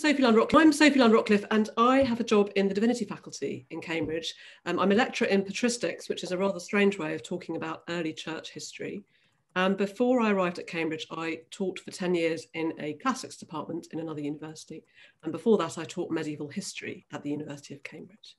Sophie Lunn-Rockcliffe. I'm Sophie Lunn-Rockcliffe, and I have a job in the Divinity faculty in Cambridge. Um, I'm a lecturer in patristics, which is a rather strange way of talking about early church history. And before I arrived at Cambridge, I taught for 10 years in a classics department in another university. And before that, I taught medieval history at the University of Cambridge.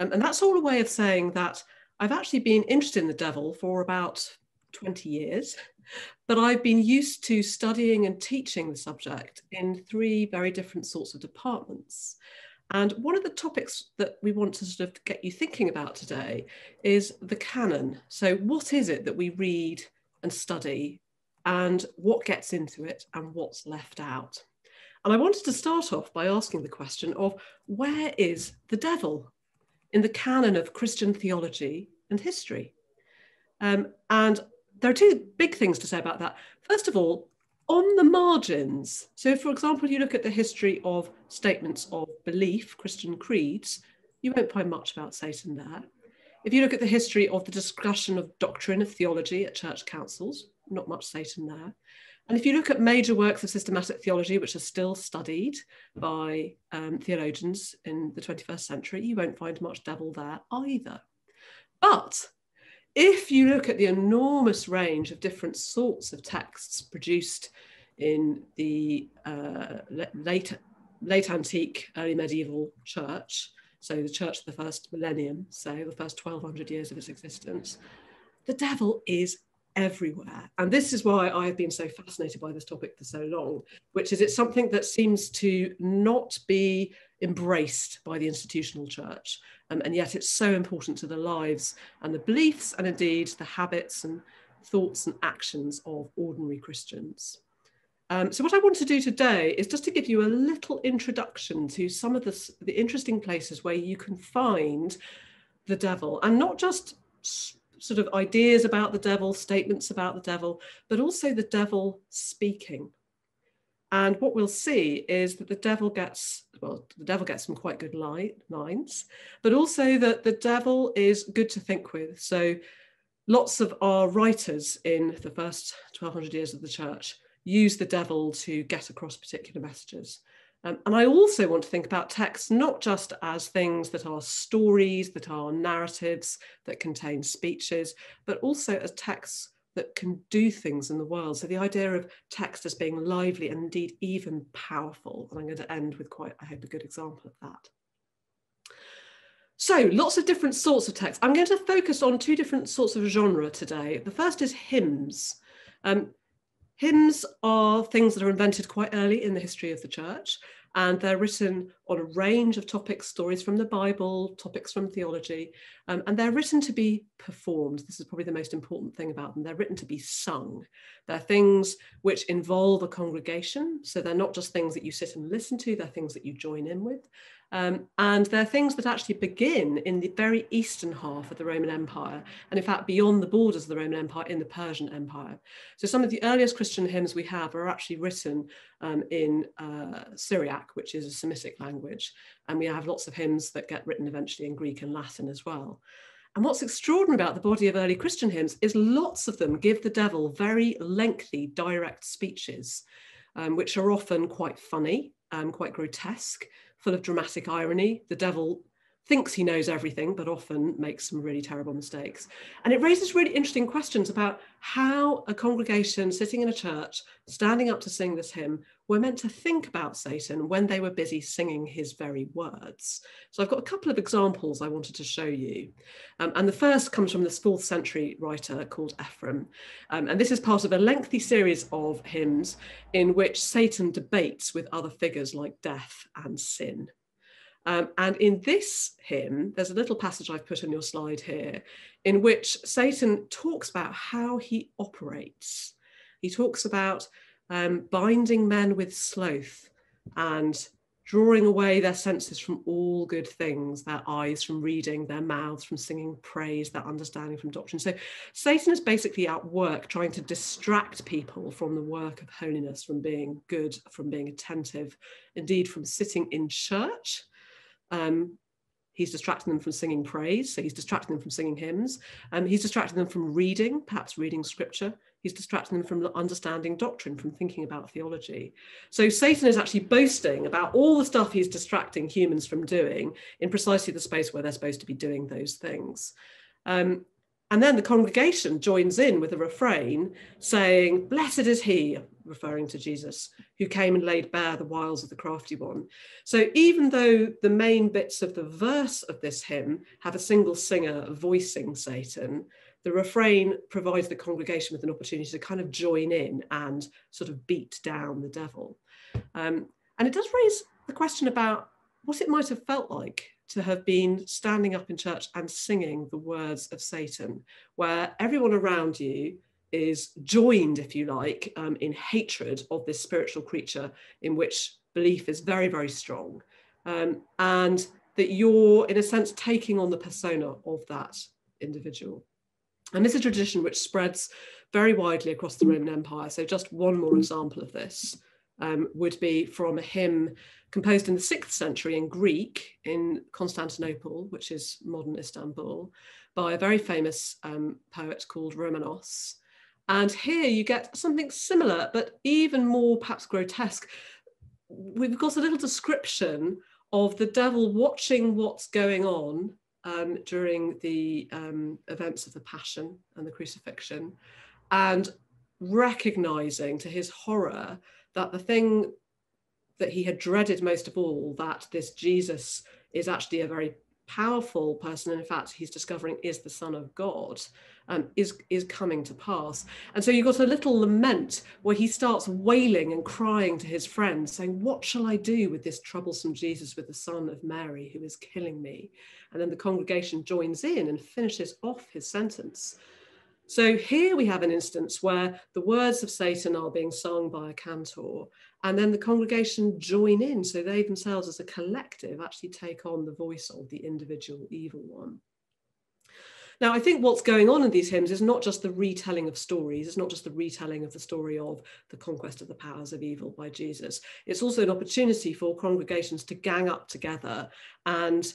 Um, and that's all a way of saying that I've actually been interested in the devil for about 20 years, but I've been used to studying and teaching the subject in three very different sorts of departments. And one of the topics that we want to sort of get you thinking about today is the canon. So, what is it that we read and study, and what gets into it and what's left out? And I wanted to start off by asking the question of where is the devil in the canon of Christian theology and history? Um, and there are two big things to say about that. First of all, on the margins. So, for example, you look at the history of statements of belief, Christian creeds, you won't find much about Satan there. If you look at the history of the discussion of doctrine of theology at church councils, not much Satan there. And if you look at major works of systematic theology, which are still studied by um, theologians in the 21st century, you won't find much devil there either. But if you look at the enormous range of different sorts of texts produced in the uh, late, late antique, early medieval church, so the church of the first millennium, so the first 1200 years of its existence, the devil is everywhere. And this is why I have been so fascinated by this topic for so long, which is it's something that seems to not be embraced by the institutional church. Um, and yet it's so important to the lives and the beliefs and indeed the habits and thoughts and actions of ordinary Christians. Um, so what I want to do today is just to give you a little introduction to some of the, the interesting places where you can find the devil and not just sort of ideas about the devil, statements about the devil, but also the devil speaking. And what we'll see is that the devil gets, well, the devil gets some quite good lines, but also that the devil is good to think with. So lots of our writers in the first 1200 years of the church use the devil to get across particular messages. Um, and I also want to think about texts not just as things that are stories, that are narratives, that contain speeches, but also as texts that can do things in the world. So the idea of text as being lively and indeed even powerful. And I'm going to end with quite, I hope, a good example of that. So lots of different sorts of text. I'm going to focus on two different sorts of genre today. The first is hymns. Um, hymns are things that are invented quite early in the history of the church and they're written on a range of topics, stories from the Bible, topics from theology, um, and they're written to be performed. This is probably the most important thing about them. They're written to be sung. They're things which involve a congregation, so they're not just things that you sit and listen to, they're things that you join in with. Um, and they're things that actually begin in the very eastern half of the Roman Empire, and in fact, beyond the borders of the Roman Empire in the Persian Empire. So some of the earliest Christian hymns we have are actually written um, in uh, Syriac, which is a Semitic language. And we have lots of hymns that get written eventually in Greek and Latin as well. And what's extraordinary about the body of early Christian hymns is lots of them give the devil very lengthy, direct speeches, um, which are often quite funny, um, quite grotesque, full of dramatic irony. The devil thinks he knows everything, but often makes some really terrible mistakes. And it raises really interesting questions about how a congregation sitting in a church, standing up to sing this hymn, were meant to think about Satan when they were busy singing his very words. So I've got a couple of examples I wanted to show you. Um, and the first comes from this fourth century writer called Ephraim. Um, and this is part of a lengthy series of hymns in which Satan debates with other figures like death and sin. Um, and in this hymn, there's a little passage I've put on your slide here, in which Satan talks about how he operates. He talks about um, binding men with sloth and drawing away their senses from all good things, their eyes from reading, their mouths from singing praise, their understanding from doctrine. So Satan is basically at work trying to distract people from the work of holiness, from being good, from being attentive, indeed from sitting in church um, he's distracting them from singing praise, so he's distracting them from singing hymns. Um, he's distracting them from reading, perhaps reading scripture. He's distracting them from understanding doctrine, from thinking about theology. So Satan is actually boasting about all the stuff he's distracting humans from doing in precisely the space where they're supposed to be doing those things. Um, and then the congregation joins in with a refrain saying, Blessed is he, referring to Jesus, who came and laid bare the wiles of the crafty one. So even though the main bits of the verse of this hymn have a single singer voicing Satan, the refrain provides the congregation with an opportunity to kind of join in and sort of beat down the devil. Um, and it does raise the question about what it might have felt like to have been standing up in church and singing the words of Satan, where everyone around you is joined, if you like, um, in hatred of this spiritual creature in which belief is very, very strong. Um, and that you're, in a sense, taking on the persona of that individual. And this is a tradition which spreads very widely across the Roman Empire. So, just one more example of this um, would be from a hymn composed in the sixth century in Greek in Constantinople, which is modern Istanbul, by a very famous um, poet called Romanos. And here you get something similar, but even more perhaps grotesque. We've got a little description of the devil watching what's going on um, during the um, events of the Passion and the crucifixion, and recognizing to his horror that the thing that he had dreaded most of all, that this Jesus is actually a very powerful person, and in fact, he's discovering is the Son of God, um, is is coming to pass. And so you've got a little lament where he starts wailing and crying to his friends, saying, "What shall I do with this troublesome Jesus, with the Son of Mary, who is killing me?" And then the congregation joins in and finishes off his sentence so here we have an instance where the words of Satan are being sung by a cantor, and then the congregation join in. So they themselves, as a collective, actually take on the voice of the individual evil one. Now, I think what's going on in these hymns is not just the retelling of stories, it's not just the retelling of the story of the conquest of the powers of evil by Jesus. It's also an opportunity for congregations to gang up together and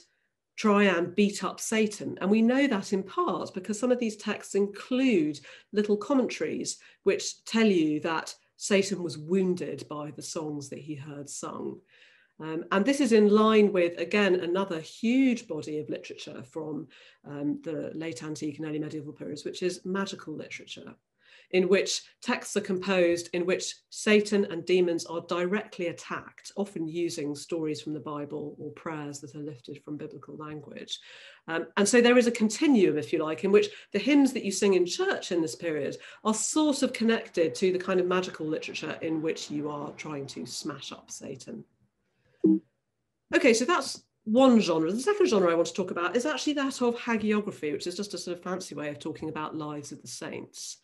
try and beat up Satan. And we know that in part because some of these texts include little commentaries which tell you that Satan was wounded by the songs that he heard sung. Um, and this is in line with, again, another huge body of literature from um, the late antique and early medieval periods, which is magical literature in which texts are composed in which Satan and demons are directly attacked, often using stories from the Bible or prayers that are lifted from biblical language. Um, and so there is a continuum, if you like, in which the hymns that you sing in church in this period are sort of connected to the kind of magical literature in which you are trying to smash up Satan. Okay, so that's one genre. The second genre I want to talk about is actually that of hagiography, which is just a sort of fancy way of talking about lives of the saints.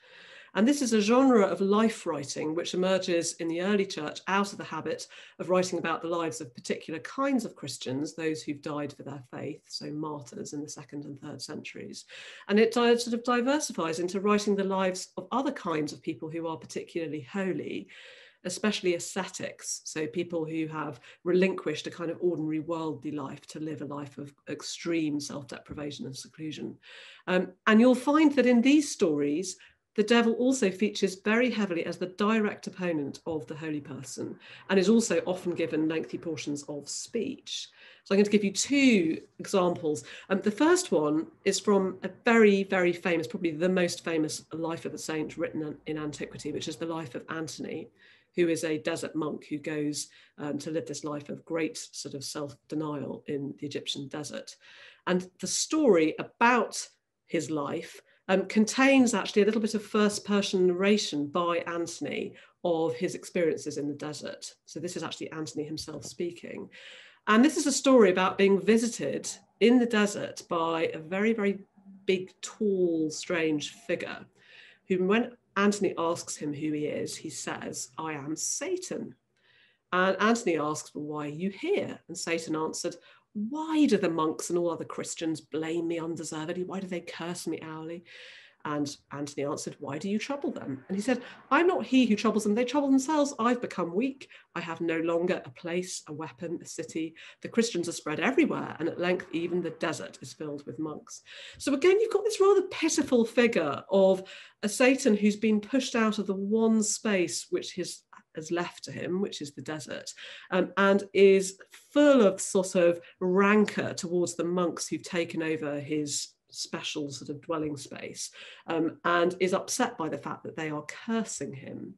And this is a genre of life writing which emerges in the early church out of the habit of writing about the lives of particular kinds of Christians, those who've died for their faith, so martyrs in the second and third centuries. And it sort of diversifies into writing the lives of other kinds of people who are particularly holy especially ascetics, so people who have relinquished a kind of ordinary worldly life to live a life of extreme self deprivation and seclusion. Um, and you'll find that in these stories, the devil also features very heavily as the direct opponent of the holy person and is also often given lengthy portions of speech. So I'm going to give you two examples. Um, the first one is from a very, very famous, probably the most famous life of a saint written in antiquity, which is the life of Antony, who is a desert monk who goes um, to live this life of great sort of self-denial in the Egyptian desert. And the story about his life um, contains actually a little bit of first person narration by Antony of his experiences in the desert. So this is actually Antony himself speaking. And this is a story about being visited in the desert by a very, very big, tall, strange figure who, when Antony asks him who he is, he says, I am Satan. And Antony asks, Well, why are you here? And Satan answered, why do the monks and all other Christians blame me undeservedly? Why do they curse me hourly? And Antony answered, Why do you trouble them? And he said, I'm not he who troubles them. They trouble themselves. I've become weak. I have no longer a place, a weapon, a city. The Christians are spread everywhere. And at length, even the desert is filled with monks. So again, you've got this rather pitiful figure of a Satan who's been pushed out of the one space which his has left to him, which is the desert, um, and is full of sort of rancor towards the monks who've taken over his special sort of dwelling space um, and is upset by the fact that they are cursing him.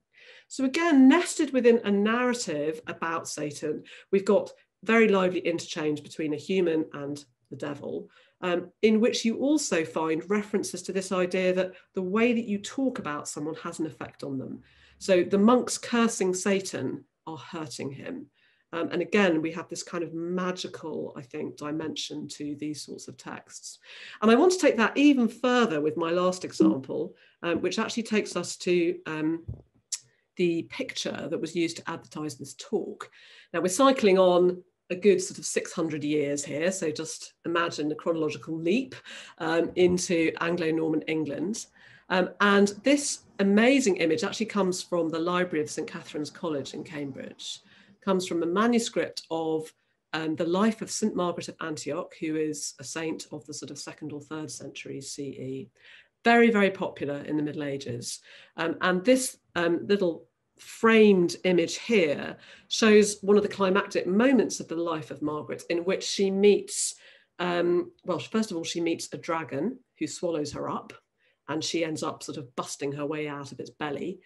So, again, nested within a narrative about Satan, we've got very lively interchange between a human and the devil, um, in which you also find references to this idea that the way that you talk about someone has an effect on them. So, the monks cursing Satan are hurting him. Um, and again, we have this kind of magical, I think, dimension to these sorts of texts. And I want to take that even further with my last example, um, which actually takes us to um, the picture that was used to advertise this talk. Now, we're cycling on a good sort of 600 years here. So just imagine the chronological leap um, into Anglo Norman England. Um, and this amazing image actually comes from the library of St. Catherine's College in Cambridge comes from a manuscript of um, the life of St. Margaret of Antioch, who is a saint of the sort of second or third century CE. Very, very popular in the Middle Ages. Um, and this um, little framed image here shows one of the climactic moments of the life of Margaret, in which she meets, um, well, first of all, she meets a dragon who swallows her up, and she ends up sort of busting her way out of its belly.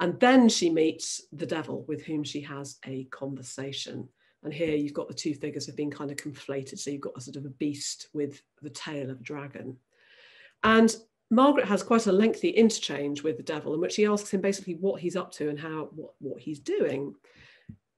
And then she meets the devil with whom she has a conversation. And here you've got the two figures have been kind of conflated. So you've got a sort of a beast with the tail of a dragon. And Margaret has quite a lengthy interchange with the devil in which she asks him basically what he's up to and how what, what he's doing.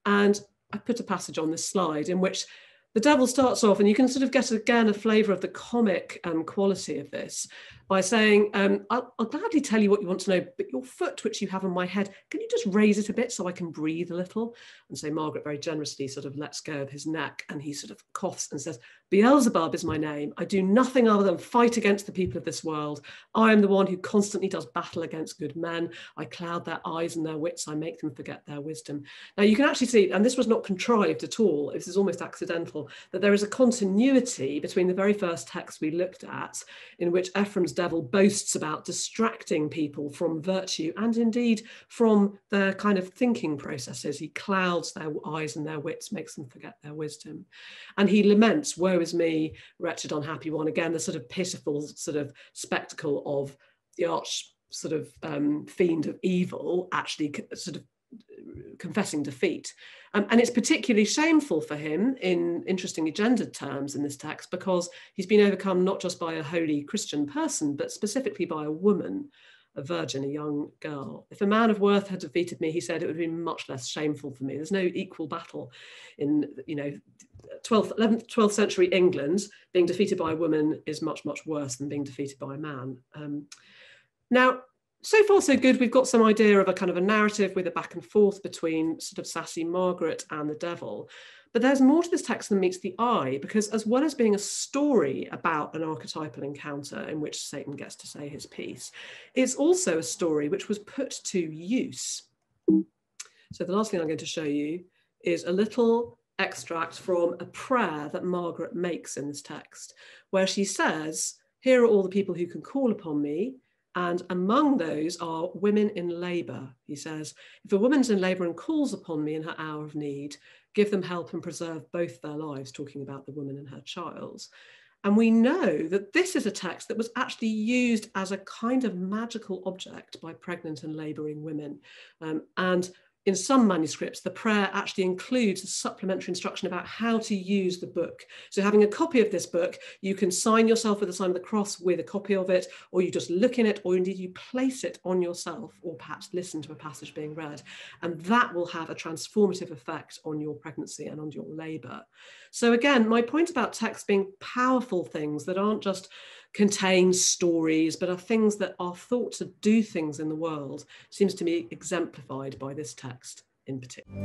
And I put a passage on this slide in which the devil starts off, and you can sort of get again a flavour of the comic um, quality of this by saying, um, I'll, I'll, gladly tell you what you want to know, but your foot, which you have on my head, can you just raise it a bit so I can breathe a little? And so Margaret very generously sort of lets go of his neck and he sort of coughs and says, Beelzebub is my name. I do nothing other than fight against the people of this world. I am the one who constantly does battle against good men. I cloud their eyes and their wits. I make them forget their wisdom. Now you can actually see, and this was not contrived at all, this is almost accidental, that there is a continuity between the very first text we looked at, in which Ephraim's devil boasts about distracting people from virtue and indeed from their kind of thinking processes. He clouds their eyes and their wits, makes them forget their wisdom. And he laments, Woe is me, wretched, unhappy one. Again, the sort of pitiful sort of spectacle of the arch sort of um, fiend of evil actually sort of confessing defeat. Um, and it's particularly shameful for him in interestingly gendered terms in this text because he's been overcome not just by a holy Christian person, but specifically by a woman, a virgin, a young girl. If a man of worth had defeated me, he said, it would be much less shameful for me. There's no equal battle in, you know, 12th, 11th, 12th century England. Being defeated by a woman is much, much worse than being defeated by a man. Um, now, so far so good. We've got some idea of a kind of a narrative with a back and forth between sort of sassy Margaret and the devil. But there's more to this text than meets the eye, because as well as being a story about an archetypal encounter in which Satan gets to say his piece, it's also a story which was put to use. So the last thing I'm going to show you is a little extract from a prayer that Margaret makes in this text, where she says, Here are all the people who can call upon me and among those are women in labour. He says, If a woman's in labour and calls upon me in her hour of need, give them help and preserve both their lives, talking about the woman and her child. And we know that this is a text that was actually used as a kind of magical object by pregnant and labouring women. Um, and in some manuscripts, the prayer actually includes a supplementary instruction about how to use the book. So, having a copy of this book, you can sign yourself with the sign of the cross with a copy of it, or you just look in it, or indeed you place it on yourself, or perhaps listen to a passage being read. And that will have a transformative effect on your pregnancy and on your labour. So, again, my point about text being powerful things that aren't just contain stories, but are things that are thought to do things in the world, seems to me exemplified by this text in particular.